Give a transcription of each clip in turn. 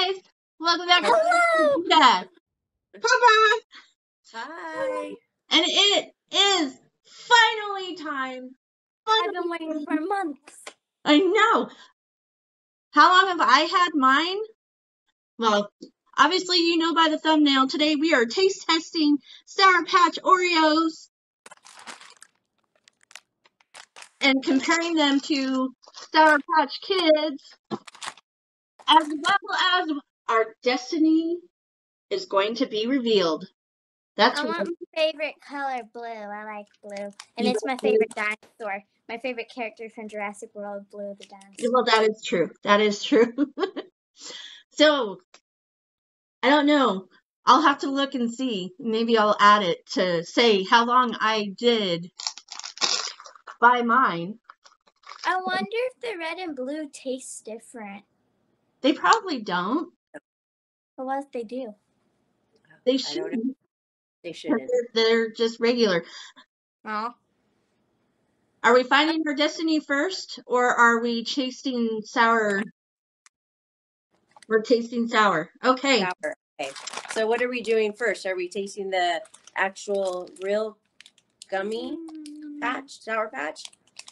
guys. Welcome back Hello. to. Papa. Hi. And it is finally time. I've been waiting for months. I know. How long have I had mine? Well, obviously you know by the thumbnail. Today we are taste testing Sour Patch Oreos and comparing them to Sour Patch Kids, as well as our destiny is going to be revealed. That's I want my favorite color blue. I like blue. And You it's my like blue? favorite dinosaur. My favorite character from Jurassic World, Blue the dinosaur. Well, that is true. That is true. so, I don't know. I'll have to look and see. Maybe I'll add it to say how long I did buy mine. I wonder if the red and blue taste different. They probably don't. But what if they do? They I should. They but shouldn't. They're, they're just regular. Oh. Are we finding our destiny first, or are we chasing sour? We're tasting sour. Okay. Sour. Okay. So what are we doing first? Are we tasting the actual real gummy mm. patch, sour patch?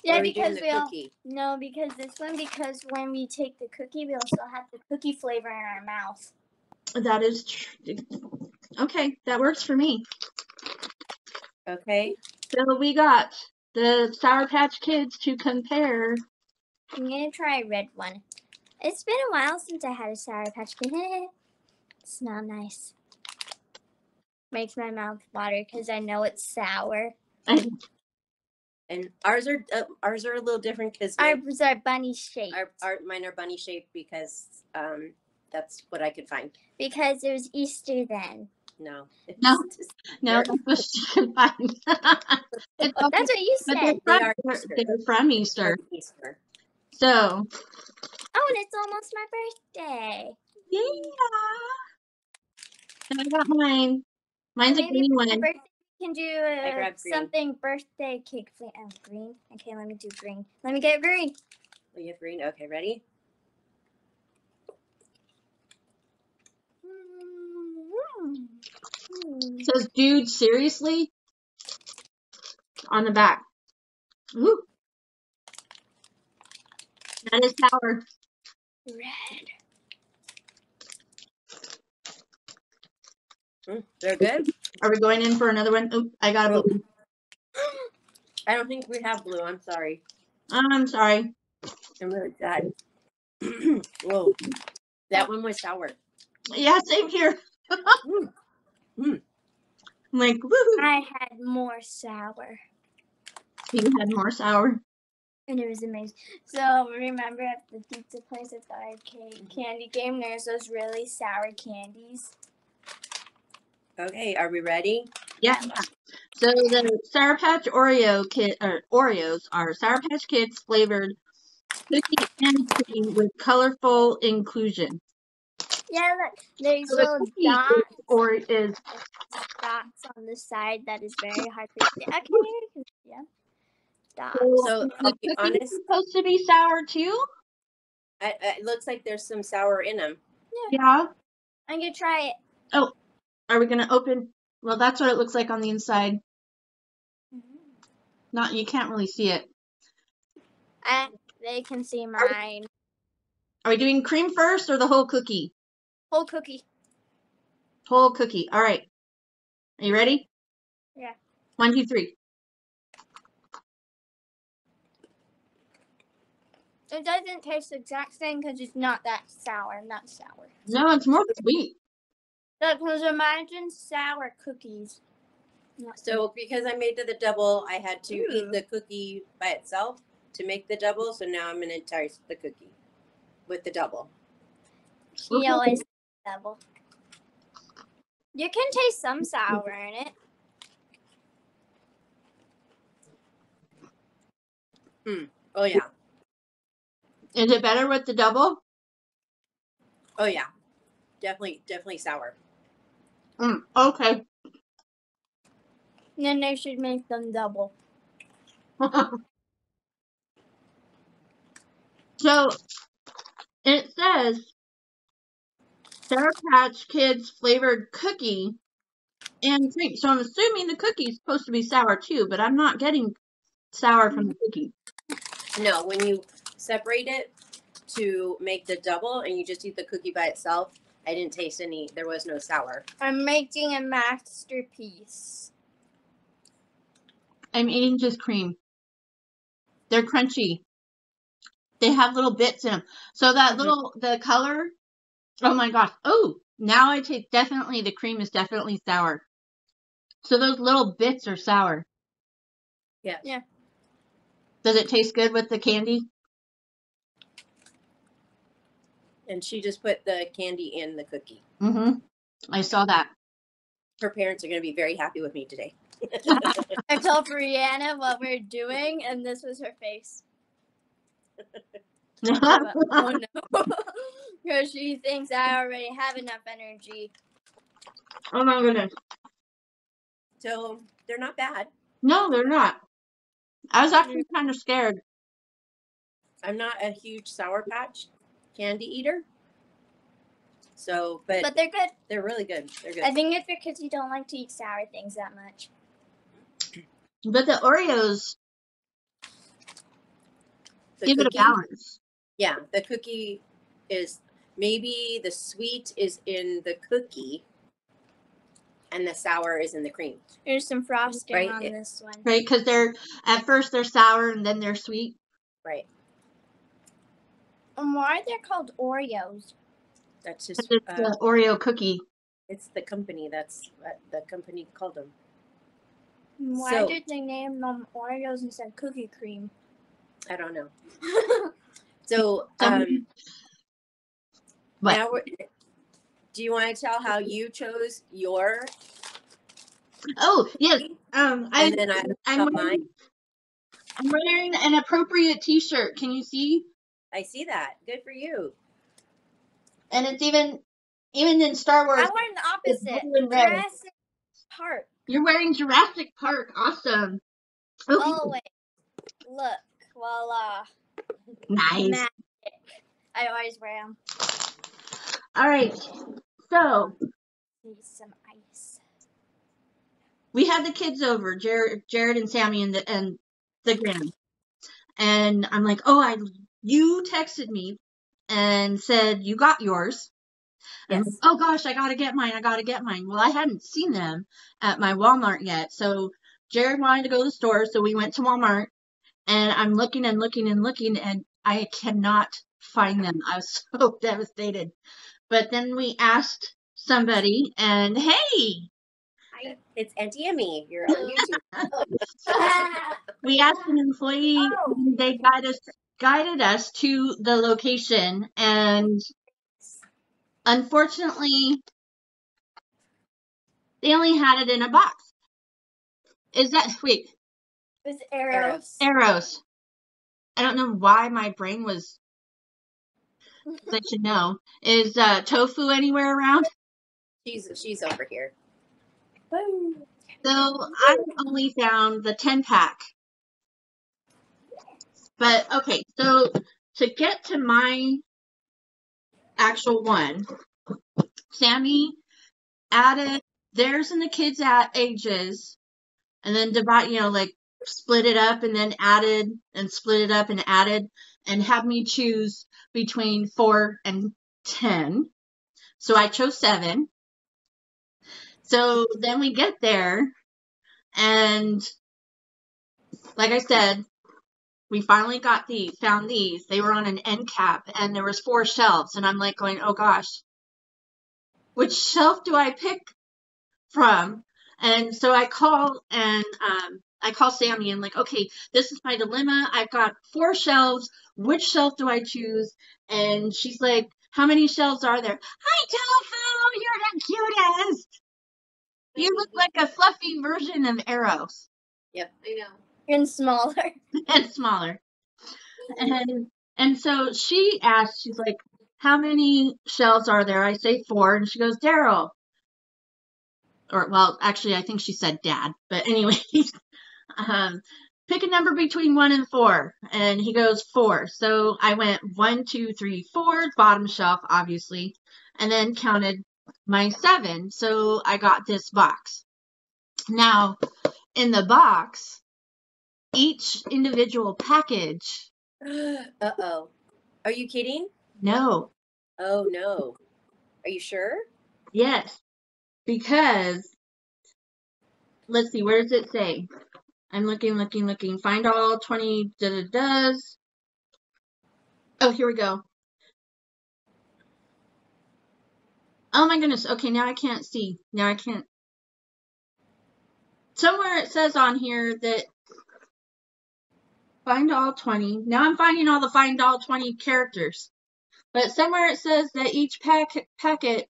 Or Yeah, are because the we all cookie? no, because this one because when we take the cookie, we also have the cookie flavor in our mouth. That is true. Okay, that works for me. Okay. So we got the Sour Patch Kids to compare. I'm gonna try a red one. It's been a while since I had a sour patch kid. Smell nice. Makes my mouth water because I know it's sour. And ours are uh, ours are a little different because Ours are bunny shaped our, our mine are bunny shaped because um that's what I could find. because it was Easter then. No. It's No. just- No, that's what you find. That's what you said. they're from, they're- Easter. they're from Easter. Easter. So, Oh, and it's almost my birthday. yeah. And I got mine. Mine's a green for my one. Birthday we can do grabbed green. something birthday cake. fla- Oh, green. Okay, let me do green. Let me get green. Oh, you have green. Okay, ready? It says, dude, seriously? On the back. Woo. That is power. Red. Mm, they're good. Are we going in for another one? Oop, I got a blue. I don't think we have blue. I'm sorry. I'm sorry. I'm really sad. Whoa. That one was sour. Yeah, same here. Mm. Mm. I'm like, woohoo. I had more sour. You had more sour. And it was amazing. So remember at the pizza place at the arcade candy game, there's those really sour candies. Okay, are we ready? Yeah. So the Sour Patch Oreo kit or Oreos are Sour Patch Kids flavored cookie and cream with colorful inclusion. Yeah, look, there's So the little cookie dots, or is dots on the side that is very hard to see. Okay, you can see 'em. Dots. so, So, the be cookie honest. supposed to be sour too? I, I- it looks like there's some sour in them. Yeah. I'm gonna try it. Oh. Are we gonna open? Well, that's what it looks like on the inside. Mm-hmm. Not you can't really see it. And they can see mine. Are we doing cream first or the whole cookie? Whole cookie. Whole cookie. All right. Are you ready? Yeah. One, two, three. It doesn't taste the exact same because it's not that sour. Not sour. No, it's more sweet. Because imagine sour cookies. So because I made the double, I had to Ooh. eat the cookie by itself to make the double. So now I'm gonna taste the cookie with the double. She always double. You can taste some sour in it. Hmm. Oh yeah. Is it better with the double? Oh yeah. Definitely, definitely sour. Mm, okay. Then they should make them double. so it says Sour Patch Kids flavored cookie and cream. So I'm assuming the cookie's supposed to be sour too, but I'm not getting sour from the cookie. No, when you separate it to make the double and you just eat the cookie by itself, I didn't taste any. There was no sour. I'm making a masterpiece. I'm eating just cream. They're crunchy. They have little bits in them. So that Mhm. little the color. Oh my gosh. Oh, now I take definitely the cream is definitely sour. So those little bits are sour. Yeah. Yeah. Does it taste good with the candy? And she just put the candy in the cookie. Mm-hmm. I saw that. Her parents are going to be very happy with me today. I told Brianna what we're doing, and this was her face. I oh no. Because she thinks I already have enough energy. oh my goodness. So they're not bad. No, they're not. I was actually kind of scared. I'm not a huge Sour Patch candy eater. So, but, But they're good. they're really good. They're good. I think it's because you don't like to eat sour things that much. But the Oreos The give it a balance. Yeah, the cookie is maybe the sweet is in the cookie and the sour is in the cream. There's some frosting Right, on it- this one. Right? Because they're at first they're sour and then they're sweet. Right. And why are they called Oreos? That's just It's uh, the Oreo cookie. it's the company that's what the company called them. Why So- did they name them Oreos instead of cookie cream? I don't know. So, um, What? now we're, do you want to tell how you chose your? Oh yes. Um, I, And then I I'm wearing, mine. I'm wearing an appropriate T-shirt. Can you see? I see that. Good for you. And it's even even in Star Wars. I'm wearing the opposite. blue and red. Jurassic Park. You're wearing Jurassic Park. Awesome. Oh, wait, look, voila, nice. magic. I always wear them. All right. So Need some ice. we had the kids over, Jared, Jared and Sammy and the and the grand. And I'm like, oh, I you texted me and said you got yours. And Yes. like, oh gosh, I gotta get mine. I gotta get mine. Well, I hadn't seen them at my Walmart yet, so Jared wanted to go to the store, so we went to Walmart. And I'm looking and looking and looking, and I cannot find them. I was so devastated. But then we asked somebody, and hey, Hi, It's Auntie Emmy. You're on YouTube. we asked an employee Oh. and they got us guided us to the location and unfortunately they only had it in a box is that wait With arrows. arrows i don't know why my brain was i should know is uh, tofu anywhere around She's she's over here. So I only found the 10 pack. But okay, so to get to my actual one, Sammy added theirs and the kids' at ages, and then divide, you know, like split it up and then added and split it up and added and had me choose between four and 10. So I chose seven. So then we get there, and like I said, we finally got the found these. They were on an end cap, and there was four shelves, and I'm like going, oh gosh, which shelf do I pick from? And so I call and um, I call Sammy and like, okay, this is my dilemma. I've got four shelves. Which shelf do I choose? And she's like, how many shelves are there? Hi, Tofu, you're the cutest. You look like a fluffy version of Arrows Yep, I know. And smaller. and smaller. And and so she asked, she's like, "How many shelves are there?" I say four, and she goes, "Daryl." Or well, actually, I think she said Dad, but anyway, um, pick a number between one and four. And he goes, four. So I went one, two, three, four, bottom shelf, obviously, and then counted my seven. So I got this box. Now, in the box, each individual package, uh oh. Are you kidding? no, Oh no. Are you sure? yes, because let's see, where does it say? I'm looking, looking, looking. Find all 20 da da does. Oh, here we go. Oh my goodness. Okay, now I can't see. Now I can't. Somewhere it says on here that find all 20. Now I'm finding all the find all 20 characters. But somewhere it says that each pack packet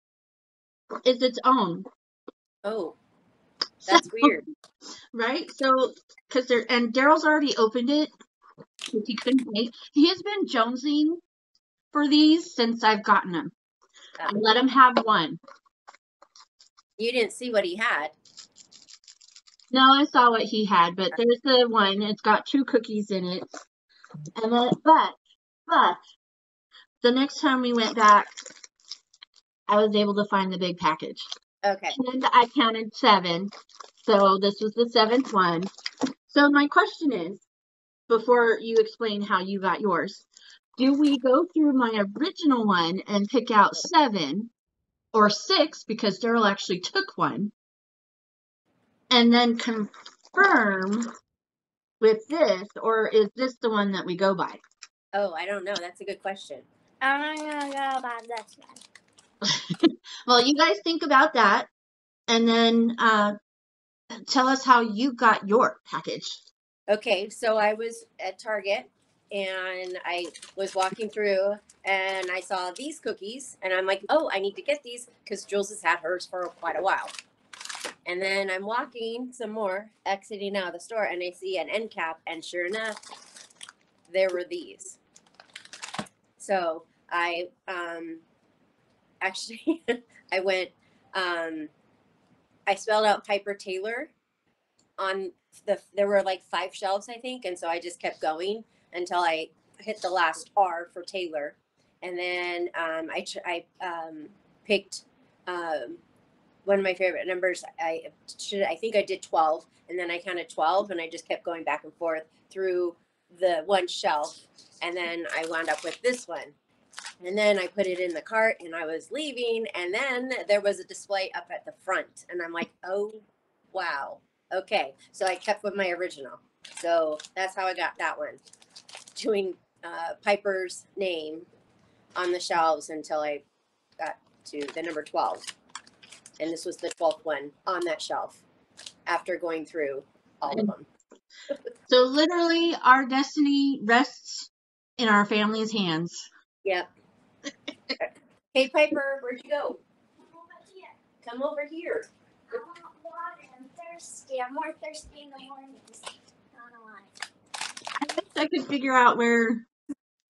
is its own. Oh, that's weird. Right? So, because there, and Daryl's already opened it because he couldn't wait. He has been jonesing for these since I've gotten them. I let him have one. You didn't see what he had. No, I saw what he had, but there's the one. It's got two cookies in it. And then, but, but, the next time we went back, I was able to find the big package. Okay. And I counted seven. So this was the seventh one. So my question is, before you explain how you got yours, do we go through my original one and pick out seven or six because Daryl actually took one and then confirm with this or is this the one that we go by? Oh, I don't know. That's a good question. I'm gonna go by this one. Well, you guys think about that and then uh, tell us how you got your package. Okay, so I was at Target and I was walking through and I saw these cookies and I'm like, oh, I need to get these because Jules has had hers for quite a while. And then I'm walking some more, exiting out of the store, and I see an end cap, and sure enough, there were these. So I um, actually I went um, I spelled out Piper Taylor on the there were like five shelves I think, and so I just kept going until I hit the last R for Taylor, and then um, I I um, picked um, one of my favorite numbers. I should I think I did twelve, and then I counted twelve, and I just kept going back and forth through the one shelf, and then I wound up with this one. And then I put it in the cart and I was leaving. And then there was a display up at the front. And I'm like, oh, wow. Okay. So I kept with my original. So that's how I got that one. Doing uh, Piper's name on the shelves until I got to the number 12. And this was the 12th one on that shelf after going through all of them. So literally, our destiny rests in our family's hands. Yep. hey, Piper, where'd you go? Come over here. I want water. I'm thirsty. I'm more thirsty in the mornings. I don't know why. I wish I could figure out where.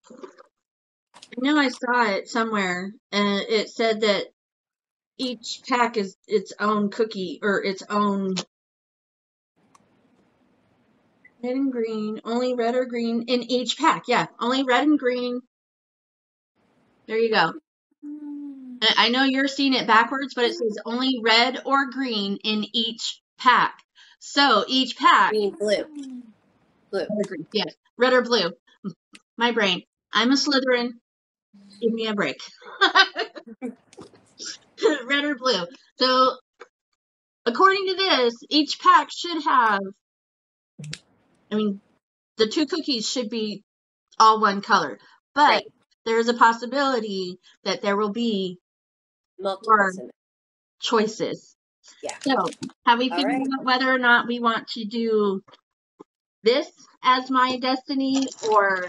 I know I saw it somewhere, and it said that each pack is its own cookie or its own red and green. Only red or green in each pack. Yeah, only red and green. There you go. I know you're seeing it backwards, but it says only red or green in each pack. So each pack, Green, blue, blue. green, yes, red or blue. My brain. I'm a Slytherin. Give me a break. red or blue. So according to this, each pack should have. I mean, the two cookies should be all one color, but Right. there is a possibility that there will be Multiple. Or- in choices. Yeah. So, have we figured right. out whether or not we want to do this as my destiny or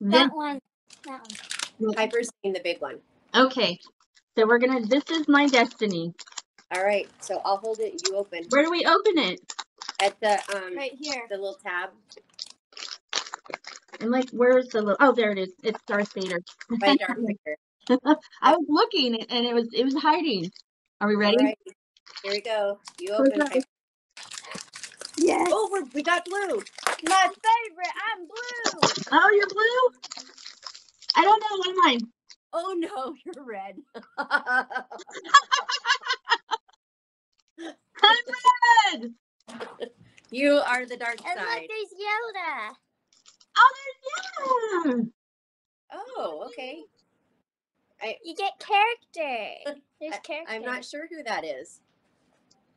this? That one. That one. Piper's saying the big one. Okay. So we're gonna. This is my destiny. All right. So I'll hold it. You open Where do we open it? at the um Right here. the little tab I'm like, where's the little? Oh, there it is. It's Darth Vader. by Darth Vader. I was looking and it was it was hiding. Are we ready? All right. Here we go. You Here open. go. Piper. Yes. Oh, we're, we got blue. My favorite. I'm blue. Oh, you're blue? I don't know. What am I? Oh no, you're red. I'm red. you are the dark And look, side. there's Yoda. Oh, there's yeah. Oh, okay. You get character. There's character. I'm not sure who that is.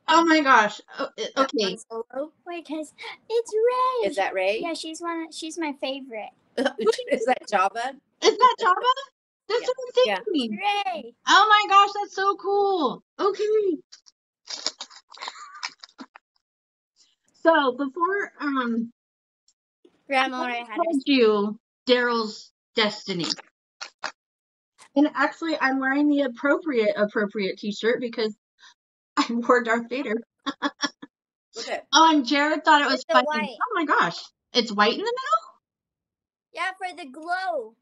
Oh my gosh. Oh, okay. Solo? Wait, cause it's Rey. Is that Rey? Yeah, she's one. She's my favorite. is that Java? Is that Java? That's Yeah. what I'm Yeah. thinking. Rey. Oh my gosh, that's so cool. Okay. So before um Grandma I told you Daryl's destiny. And actually I'm wearing the appropriate appropriate t-shirt because I wore Darth Vader. Look at Oh, and Jared thought it was funny. Oh my gosh. It's white in the middle? Yeah, for the glow.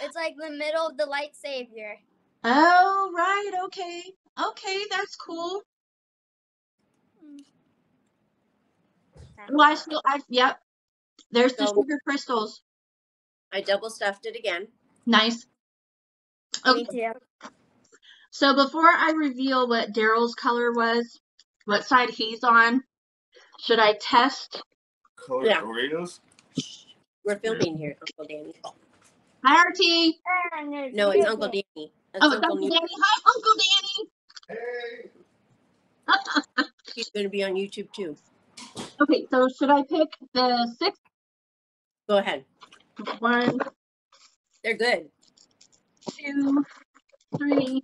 It's like the middle of the lightsaber. Oh, right. Okay. Okay, that's cool. Well, I still, I, yep. There's the So- sugar crystals. I double stuffed it again. Nice. Me Okay, too. so before I reveal what Daryl's color was, what side he's on, should I test? Colored Yeah. Oreos? We're filming here, Uncle Danny. Hi, RT. No, it's Uncle Danny. That's Oh, it's Uncle Uncle Danny. Danny. Hi, Uncle Danny. He's going to be on YouTube too. Okay, so should I pick the six? Go ahead. one, They're good. two, three,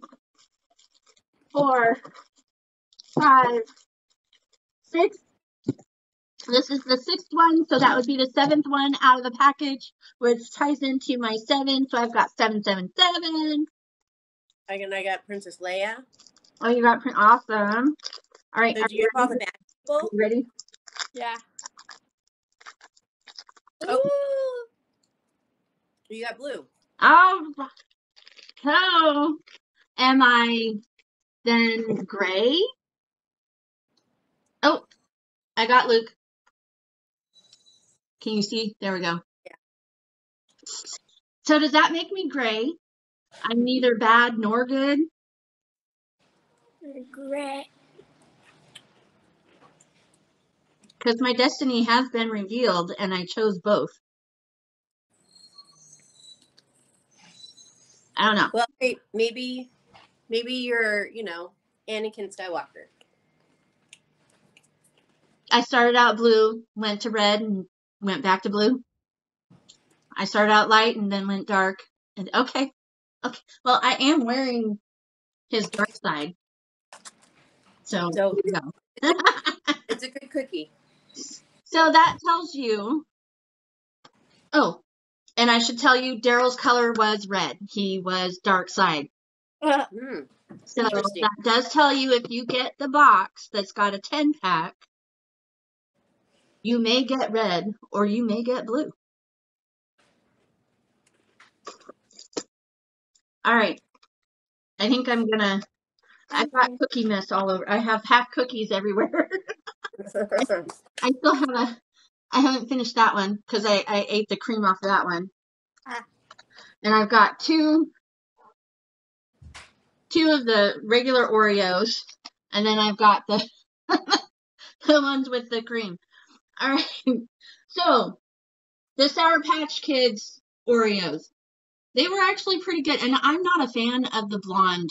four, five, six. This is the sixth one, so that would be the seventh one out of the package, which ties into my seven. So I've got seven, seven, seven. I and I got Princess Leia. Oh, you got print awesome. All right, So do you have all the bad people? ready? Yeah. Oh. You got blue. Oh, so am I then gray? Oh, I got Luke. Can you see? There we go. Yeah. So does that make me gray? I'm neither bad nor good. Great. Because my destiny has been revealed and I chose both. I don't know. Well, hey, maybe, maybe you're, you know, Anakin Skywalker. I started out blue, went to red, and went back to blue. I started out light and then went dark. And okay, okay. Well, I am wearing his dark side. So, So- there we go. It's a good cookie. so that tells you. Oh, and I should tell you, Daryl's color was red. He was dark side. Hmm. So that does tell you if you get the box that's got a 10 pack, you may get red or you may get blue. All right. I think I'm gonna. I've got cookie mess all over. I have half cookies everywhere. I still have a. I haven't finished that one because I, I ate the cream off that one. Ah. And I've got two. Two of the regular Oreos, and then I've got the the ones with the cream. All right. So the Sour Patch Kids Oreos, they were actually pretty good, and I'm not a fan of the blonde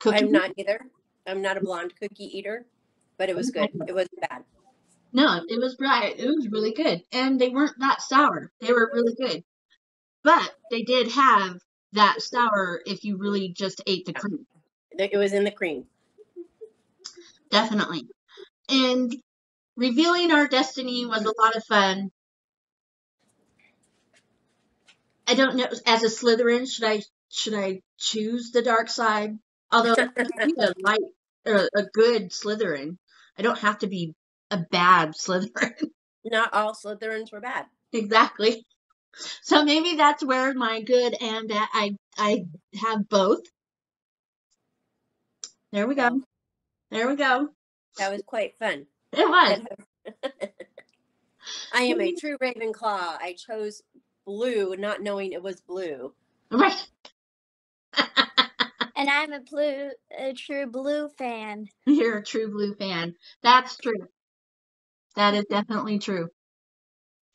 cookie. I'm not either. I'm not a blonde cookie eater, but it was good. It wasn't bad. No, it was right. It was really good, and they weren't that sour. They were really good, but they did have that sour if you really just ate the cream. It was in the cream. Definitely. And revealing our destiny was a lot of fun. I don't know. As a Slytherin, should I should I choose the dark side? Although I can be a light or a good Slytherin, I don't have to be a bad Slytherin. Not all Slytherins were bad. exactly. So maybe that's where my good and bad. I I have both. There we go. There we go. That was quite fun. It was. I am a true Ravenclaw. I chose blue, not knowing it was blue. Right. And I'm a blue, a true blue fan. You're a true blue fan. That's true. That is definitely true.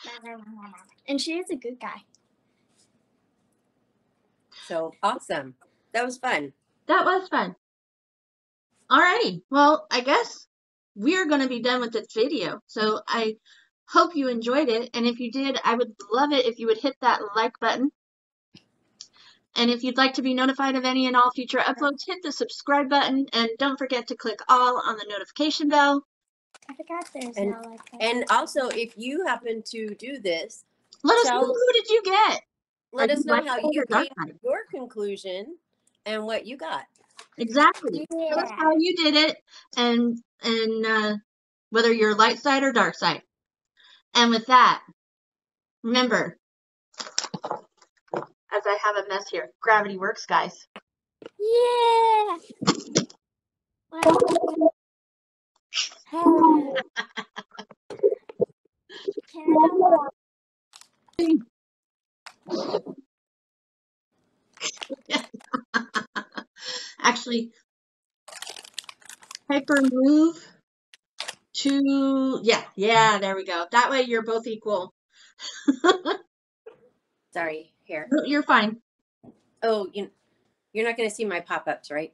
And she is a good guy. So awesome. That was fun. That was fun. Alrighty. Well, I guess we're going to be done with this video. So I hope you enjoyed it. And if you did, I would love it if you would hit that like button. And if you'd like to be notified of any and all future uploads, hit the subscribe button. And don't forget to click all on the notification bell. I forgot there's And- no like that. And also, if you happen to do this, Let us know who did you get. let Are us you know how you or dark came to your conclusion and what you got. Exactly. Tell us how you did it and and uh, whether you're light side or dark side. And with that, remember, as I have a mess here, gravity works, guys. Yeah. What? Can I Actually, Piper move to yeah, yeah. There we go. That way you're both equal. Sorry, here. You're fine. Oh, you, you're not going to see my pop ups, right?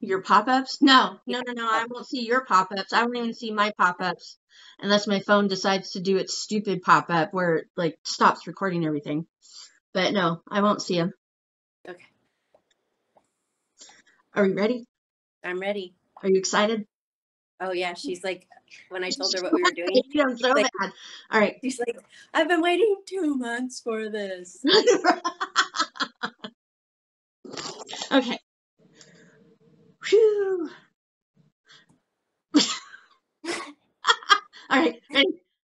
Your pop-ups? No, no, no, no. I won't see your pop-ups. I won't even see my pop-ups unless my phone decides to do its stupid pop-up where it like stops recording everything. But no, I won't see them. Okay. Are we ready? I'm ready. Are you excited? Oh, yeah. She's like, when I told her what we were doing, I'm so Like- bad. All right. she's like, I've been waiting two months for this. okay. Whew. All right. Ready?